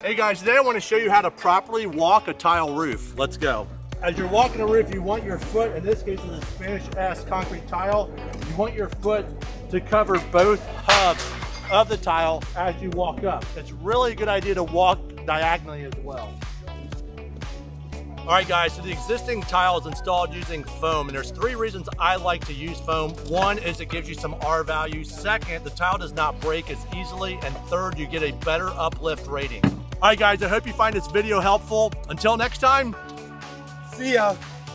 Hey guys, today I want to show you how to properly walk a tile roof. Let's go. As you're walking a roof, you want your foot, in this case it's a Spanish S concrete tile, you want your foot to cover both hubs of the tile as you walk up. It's really a good idea to walk diagonally as well. All right guys, so the existing tile is installed using foam and there's three reasons I like to use foam. One is it gives you some R value. Second, the tile does not break as easily. And third, you get a better uplift rating. All right, guys, I hope you find this video helpful. Until next time, see ya.